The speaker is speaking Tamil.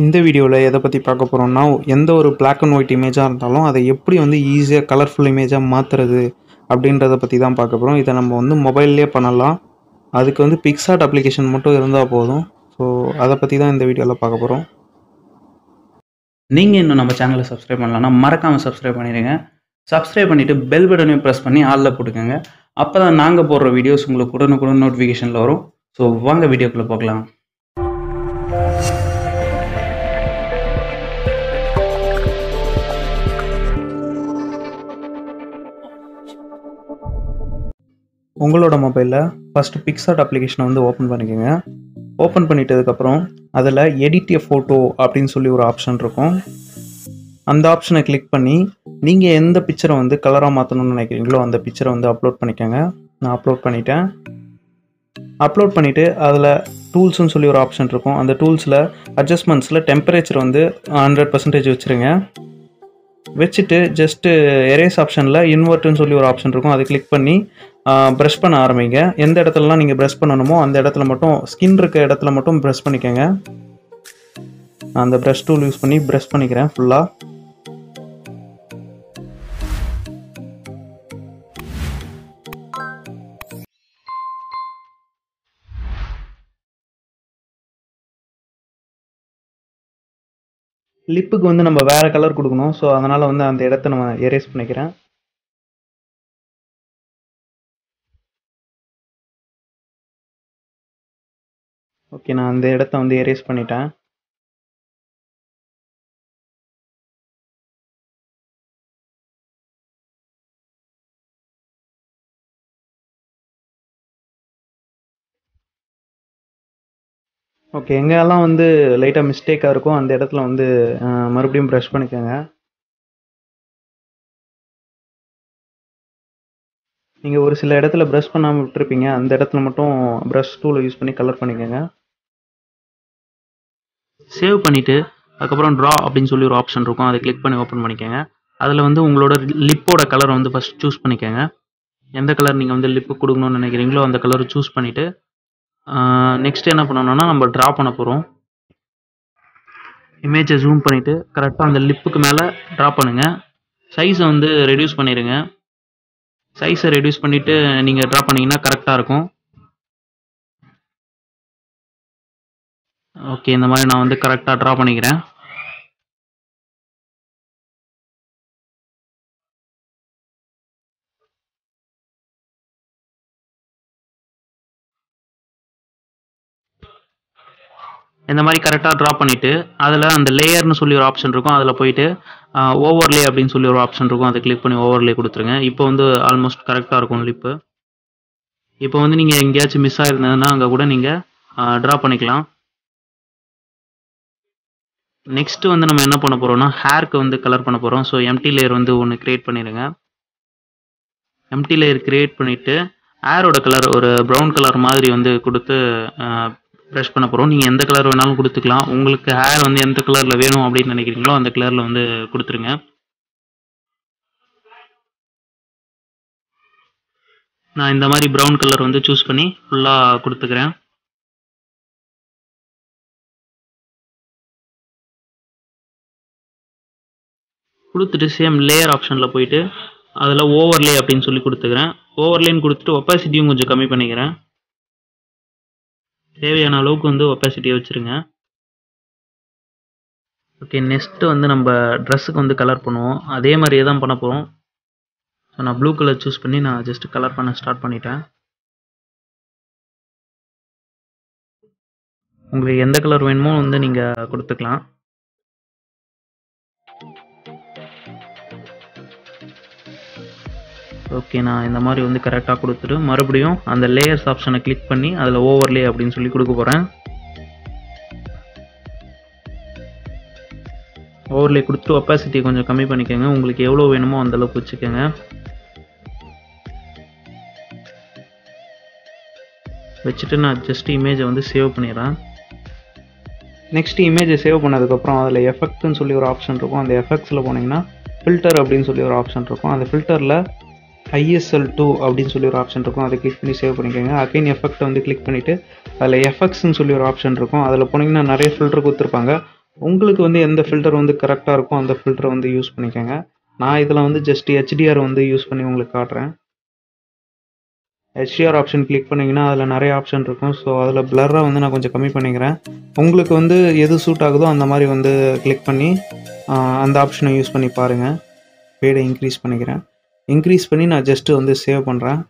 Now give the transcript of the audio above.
இந்த வீடியோவில் எதை பற்றி பார்க்க போகிறோம்னா எந்த ஒரு பிளாக் அண்ட் ஒயிட் இமேஜாக இருந்தாலும் அதை எப்படி வந்து ஈஸியாக கலர்ஃபுல் இமேஜாக மாற்றுறது அப்படின்றத பற்றி தான் பார்க்க போகிறோம் இதை நம்ம வந்து மொபைல்லே பண்ணலாம். அதுக்கு வந்து பிக்சார்ட் அப்ளிகேஷன் மட்டும் இருந்தால் போதும். ஸோ அதை பற்றி தான் இந்த வீடியோவில் பார்க்க போகிறோம் நீங்கள் இன்னும் நம்ம சேனலை சப்ஸ்கிரைப் பண்ணலாம்னா மறக்காமல் சப்ஸ்கிரைப் பண்ணிடுங்க சப்ஸ்கிரைப் பண்ணிவிட்டு பெல் பட்டனையும் ப்ரெஸ் பண்ணி ஆளில் போட்டுக்கோங்க. அப்போ தான் நாங்கள் போடுற வீடியோஸ் உங்களுக்கு உடனுக்குடன் நோட்டிஃபிகேஷனில் வரும். ஸோ வாங்க வீடியோக்குள்ளே பார்க்கலாம் உங்களோட மொபைலில் ஃபஸ்ட்டு பிக்சார்ட் அப்ளிகேஷனை வந்து ஓப்பன் பண்ணிக்கோங்க. ஓப்பன் பண்ணிட்டதுக்கப்புறம் அதில் எடிட் எ ஃபோட்டோ அப்படின்னு சொல்லி ஒரு ஆப்ஷன் இருக்கும். அந்த ஆப்ஷனை கிளிக் பண்ணி நீங்கள் எந்த பிக்சரை வந்து கலராக மாற்றணும்னு நினைக்கிறீங்களோ அந்த பிக்சரை வந்து அப்லோட் பண்ணிக்கோங்க. நான் அப்லோட் பண்ணிட்டேன். அப்லோட் பண்ணிவிட்டு அதில் டூல்ஸ்னு சொல்லி ஒரு ஆப்ஷன் இருக்கும். அந்த டூல்ஸில் அட்ஜஸ்ட்மெண்ட்ஸில் டெம்பரேச்சர் வந்து ஹண்ட்ரட் பர்சன்டேஜ் வச்சுருங்க. வச்சுட்டு ஜஸ்ட்டு எரேஸ் ஆப்ஷனில் இன்வெர்ட்னு சொல்லி ஒரு ஆப்ஷன் இருக்கும். அதை கிளிக் பண்ணி ப்ரெஷ் பண்ண ஆரம்பிங்க. எந்த இடத்துலலாம் நீங்கள் ப்ரெஷ் பண்ணணுமோ அந்த இடத்துல மட்டும் ஸ்கின் இருக்க இடத்துல மட்டும் ப்ரெஷ் பண்ணிக்கோங்க. நான் அந்த ப்ரெஷ் டூல் யூஸ் பண்ணி ப்ரெஷ் பண்ணிக்கிறேன் ஃபுல்லாக லிப்புக்கு வந்து நம்ம வேறு கலர் கொடுக்கணும். ஸோ அதனால் வந்து அந்த இடத்த நம்ம எரேஸ் பண்ணிக்கிறேன். ஓகே நான் அந்த இடத்த வந்து எரேஸ் பண்ணிட்டேன். ஓகே எங்கெல்லாம் வந்து லைட்டாக மிஸ்டேக்காக இருக்கோ அந்த இடத்துல வந்து மறுபடியும் ப்ரஷ் பண்ணிக்கோங்க. நீங்கள் ஒரு சில இடத்துல ப்ரஷ் பண்ணாமல் விட்டுருப்பீங்க அந்த இடத்துல மட்டும் ப்ரஷ் டூலை யூஸ் பண்ணி கலர் பண்ணிக்கோங்க. சேவ் பண்ணிவிட்டு அதுக்கப்புறம் ட்ரா அப்படின்னு சொல்லி ஒரு ஆப்ஷன் இருக்கும். அதை கிளிக் பண்ணி ஓப்பன் பண்ணிக்கோங்க. அதில் வந்து உங்களோட லிப்போட கலரை வந்து ஃபஸ்ட் சூஸ் பண்ணிக்கோங்க. எந்த கலர் நீங்கள் வந்து லிப்பு கொடுக்கணும்னு நினைக்கிறீங்களோ அந்த கலரை சூஸ் பண்ணிவிட்டு நெக்ஸ்ட் என்ன பண்ணணும்னா நம்ம ட்ரா பண்ண போகிறோம் இமேஜை ஜூம் பண்ணிவிட்டு கரெக்டாக அந்த லிப்புக்கு மேலே ட்ரா பண்ணுங்கள் சைஸை வந்து ரெடியூஸ் பண்ணிடுங்க. சைஸை ரெடியூஸ் பண்ணிவிட்டு நீங்கள் ட்ரா பண்ணிங்கன்னா கரெக்டாக இருக்கும். ஓகே இந்த மாதிரி நான் வந்து கரெக்டாக ட்ரா பண்ணிக்கிறேன். இந்த மாதிரி கரெக்டாக ட்ரா பண்ணிவிட்டு அதில் அந்த லேயர்னு சொல்லி ஒரு ஆப்ஷன் இருக்கும். அதில் போயிட்டு ஓவர்லே அப்படின்னு சொல்லி ஒரு ஆப்ஷன் இருக்கும். அதை கிளிக் பண்ணி ஓவர்லே கொடுத்துருங்க. இப்போ வந்து ஆல்மோஸ்ட் கரெக்டாக இருக்கும் லிப்பு இப்போ வந்து நீங்கள் எங்கேயாச்சும் மிஸ் ஆகிருந்ததுன்னா அங்கே கூட நீங்கள் ட்ரா பண்ணிக்கலாம். நெக்ஸ்ட் வந்து நம்ம என்ன பண்ண போகிறோம்னா ஹேர்க்கு வந்து கலர் பண்ண போகிறோம் ஸோ எம்டி லேயர் வந்து ஒன்று க்ரியேட் பண்ணிடுங்க எம்டி லேயர் க்ரியேட் பண்ணிவிட்டு ஹேரோட கலர் ஒரு ப்ரௌன் கலர் மாதிரி வந்து கொடுத்து ப்ரஷ் பண்ண போகிறோம் நீங்கள் எந்த கலர் வேணாலும் கொடுத்துக்கலாம். உங்களுக்கு ஹேர் வந்து எந்த கலரில் வேணும் அப்படின்னு நினைக்கிறீங்களோ அந்த கலரில் வந்து கொடுத்துருங்க. நான் இந்த மாதிரி ப்ரௌன் கலர் வந்து சூஸ் பண்ணி ஃபுல்லாக கொடுத்துக்கிறேன். கொடுத்துட்டு சேம் லேயர் ஆப்ஷனில் போயிட்டு அதில் ஓவர்லே அப்படின்னு சொல்லி கொடுத்துக்கிறேன். ஓவர்லேன்னு கொடுத்துட்டு ஒப்பாசிட்டியும் கொஞ்சம் கம்மி பண்ணிக்கிறேன். தேவையான அளவுக்கு வந்து ஒப்பாசிட்டியை வச்சுருங்க. ஓகே நெக்ஸ்ட்டு வந்து நம்ம ட்ரெஸ்ஸுக்கு வந்து கலர் பண்ணுவோம். அதே மாதிரியே தான் பண்ண போகிறோம் ஸோ நான் ப்ளூ கலர் சூஸ் பண்ணி நான் ஜஸ்ட் கலர் பண்ண ஸ்டார்ட் பண்ணிட்டேன். உங்களுக்கு எந்த கலர் வேணுமோ வந்து நீங்கள் கொடுத்துக்கலாம். ஓகே நான் இந்த மாதிரி வந்து கரெக்டாக கொடுத்துட்டு மறுபடியும் அந்த லேயர்ஸ் ஆப்ஷனை கிளிக் பண்ணி அதில் ஓவர்லே அப்படின்னு சொல்லி கொடுக்க போகிறேன் ஓவர்லே கொடுத்துட்டு ஒப்பாசிட்டியை கொஞ்சம் கம்மி பண்ணிக்கோங்க. உங்களுக்கு எவ்வளோ வேணுமோ அந்த அளவுக்கு வச்சுக்கோங்க. வச்சுட்டு நான் ஜஸ்ட் இமேஜை வந்து சேவ் பண்ணிடுறேன். நெக்ஸ்ட் இமேஜை சேவ் பண்ணதுக்கப்புறம் அதில் எஃபெக்ட்னு சொல்லி ஒரு ஆப்ஷன் இருக்கும். அந்த எஃபெக்ட்ஸில் போனீங்கன்னா ஃபில்டர் அப்படின்னு சொல்லி ஒரு ஆப்ஷன் இருக்கும். அந்த ஃபில்டரில் ஐஎஸ்எல் டூ அப்படின்னு சொல்லி ஒரு ஆப்ஷன் இருக்கும். அதை கிளிக் பண்ணி சேவ் பண்ணிக்கோங்க. அகைன் எஃபெக்ட்டை வந்து கிளிக் பண்ணிவிட்டு அதில் எஃபெக்ட்ஸ்னு சொல்லி ஒரு ஆப்ஷன் இருக்கும். அதில் போனீங்கன்னா நிறைய ஃபில்டர் கொடுத்துருப்பாங்க. உங்களுக்கு வந்து எந்த ஃபில்டர் வந்து கரெக்டாக இருக்கோ அந்த ஃபில்டரை வந்து யூஸ் பண்ணிக்கோங்க. நான் இதில் வந்து ஜஸ்ட் ஹெச்டிஆர் வந்து யூஸ் பண்ணி உங்களுக்கு காட்டுறேன். ஹெச்டிஆர் ஆப்ஷன் கிளிக் பண்ணிங்கன்னா அதில் நிறைய ஆப்ஷன் இருக்கும். ஸோ அதில் பிளர்ராக வந்து நான் கொஞ்சம் கம்மி பண்ணிக்கிறேன். உங்களுக்கு வந்து எது சூட் ஆகுதோ அந்த மாதிரி வந்து கிளிக் பண்ணி அந்த ஆப்ஷனை யூஸ் பண்ணி பாருங்கள் பேடை இன்க்ரீஸ் பண்ணிக்கிறேன். இன்க்ரீஸ் பண்ணி நான் ஜஸ்ட்டு வந்து சேவ் பண்ணுறேன்